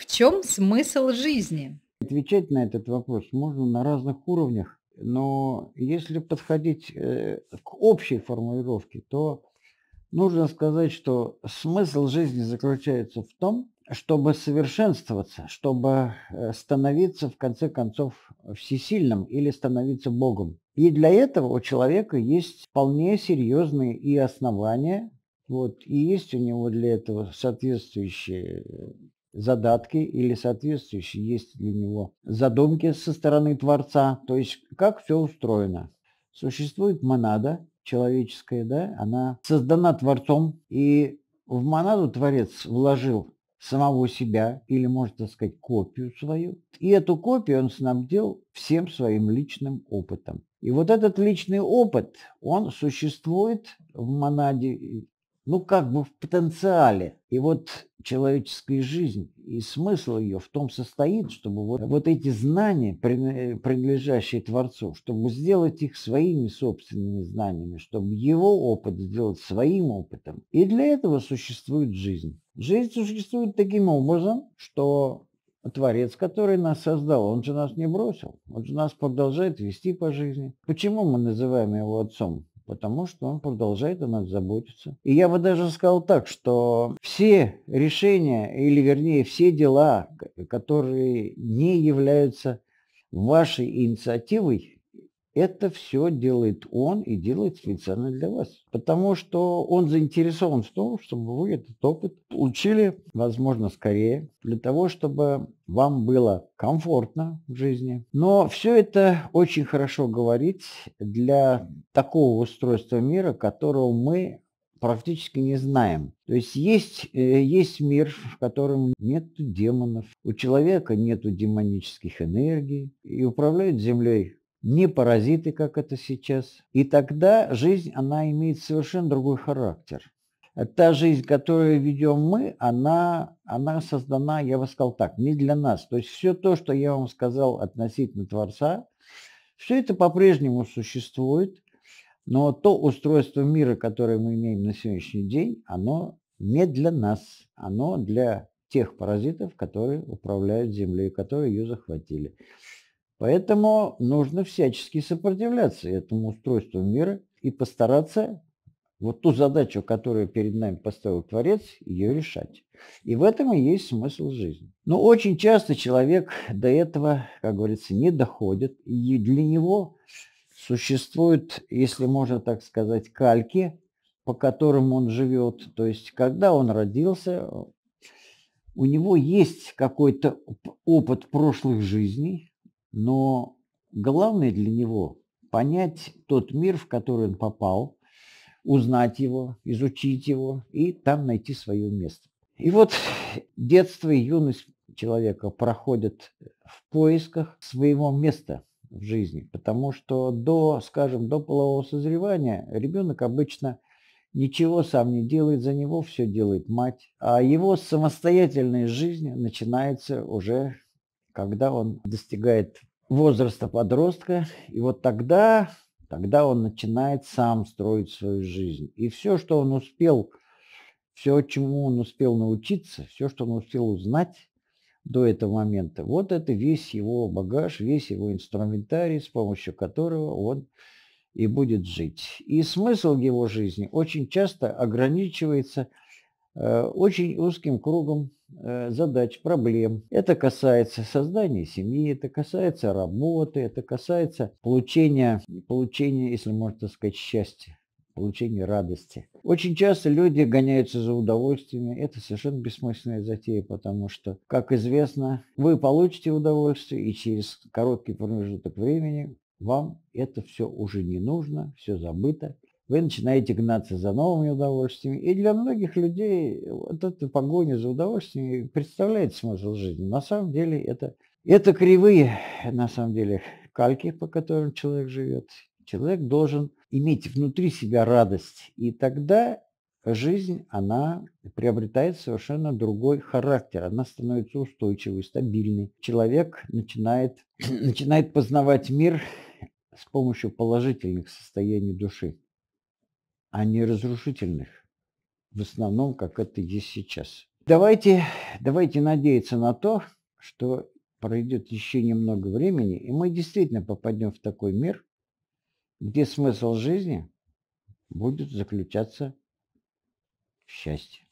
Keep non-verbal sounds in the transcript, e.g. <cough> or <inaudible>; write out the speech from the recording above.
В чем смысл жизни? Отвечать на этот вопрос можно на разных уровнях, но если подходить э, к общей формулировке, то нужно сказать, что смысл жизни заключается в том, чтобы совершенствоваться, чтобы э, становиться в конце концов всесильным или становиться Богом. И для этого у человека есть вполне серьезные и основания, вот, и есть у него для этого соответствующие задатки или соответствующие есть для него задумки со стороны Творца, то есть как все устроено. Существует монада человеческая, да, она создана Творцом, и в монаду Творец вложил самого себя, или, можно сказать, копию свою. И эту копию он снабдил всем своим личным опытом. И вот этот личный опыт, он существует в монаде ну, как бы в потенциале. И вот человеческая жизнь и смысл ее в том состоит, чтобы вот, вот эти знания, принадлежащие Творцу, чтобы сделать их своими собственными знаниями, чтобы его опыт сделать своим опытом. И для этого существует жизнь. Жизнь существует таким образом, что Творец, который нас создал, он же нас не бросил, он же нас продолжает вести по жизни. Почему мы называем его отцом? Потому что он продолжает о нас заботиться. И я бы даже сказал так, что все решения, или вернее все дела, которые не являются вашей инициативой, это все делает он и делает специально для вас. Потому что он заинтересован в том, чтобы вы этот опыт получили, возможно, скорее, для того, чтобы вам было комфортно в жизни. Но все это очень хорошо говорить для такого устройства мира, которого мы практически не знаем. То есть есть, э, есть мир, в котором нет демонов, у человека нет демонических энергий, и управляет Землей не паразиты, как это сейчас. И тогда жизнь, она имеет совершенно другой характер. Та жизнь, которую ведем мы, она, она создана, я бы сказал так, не для нас. То есть все то, что я вам сказал относительно Творца, все это по-прежнему существует, но то устройство мира, которое мы имеем на сегодняшний день, оно не для нас, оно для тех паразитов, которые управляют Землей, которые ее захватили. Поэтому нужно всячески сопротивляться этому устройству мира и постараться вот ту задачу, которую перед нами поставил Творец, ее решать. И в этом и есть смысл жизни. Но очень часто человек до этого, как говорится, не доходит, и для него существуют, если можно так сказать, кальки, по которым он живет. То есть, когда он родился, у него есть какой-то опыт прошлых жизней, но главное для него понять тот мир, в который он попал, узнать его, изучить его и там найти свое место. И вот детство и юность человека проходят в поисках своего места в жизни, потому что до, скажем, до полового созревания ребенок обычно ничего сам не делает, за него все делает мать, а его самостоятельная жизнь начинается уже когда он достигает возраста подростка, и вот тогда, тогда он начинает сам строить свою жизнь. И все, что он успел, все, чему он успел научиться, все, что он успел узнать до этого момента, вот это весь его багаж, весь его инструментарий, с помощью которого он и будет жить. И смысл его жизни очень часто ограничивается очень узким кругом э, задач, проблем. Это касается создания семьи, это касается работы, это касается получения, получения, если можно сказать, счастья получения радости. Очень часто люди гоняются за удовольствиями. Это совершенно бессмысленная затея, потому что, как известно, вы получите удовольствие, и через короткий промежуток времени вам это все уже не нужно, все забыто вы начинаете гнаться за новыми удовольствиями. И для многих людей вот эта погоня за удовольствиями представляет смысл жизни. На самом деле это, это кривые, на самом деле, кальки, по которым человек живет. Человек должен иметь внутри себя радость. И тогда жизнь, она приобретает совершенно другой характер. Она становится устойчивой, стабильной. Человек начинает, <clears throat> начинает познавать мир с помощью положительных состояний души а не разрушительных. В основном, как это есть сейчас. давайте, давайте надеяться на то, что пройдет еще немного времени, и мы действительно попадем в такой мир, где смысл жизни будет заключаться в счастье.